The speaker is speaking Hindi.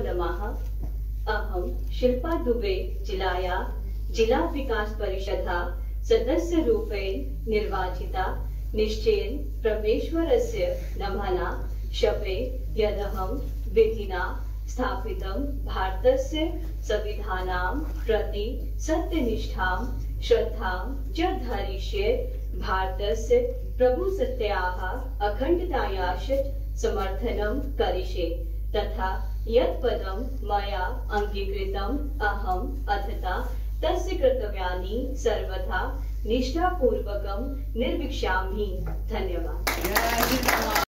नमः। अहं शिल्पा दुबे, जिलाया, जिला विकास परिषदा सदस्यरूपेण निर्वाचिता, निश्चयेन परमेश्वरस्य नमना शपे यदहं विधिना स्थापितं भारतस्य संविधानां प्रति सत्यनिष्ठां, श्रद्धां च धारिष्ये भारतस्य प्रभुसत्याः अखण्डतायाश्च समर्थनं करिष्ये। तथा यत् पदं मया अङ्गीकृतम् अहम् अथता तस्य कर्तव्यानि सर्वथा निष्ठापूर्वकं निर्विक्ष्यामि। धन्यवाद।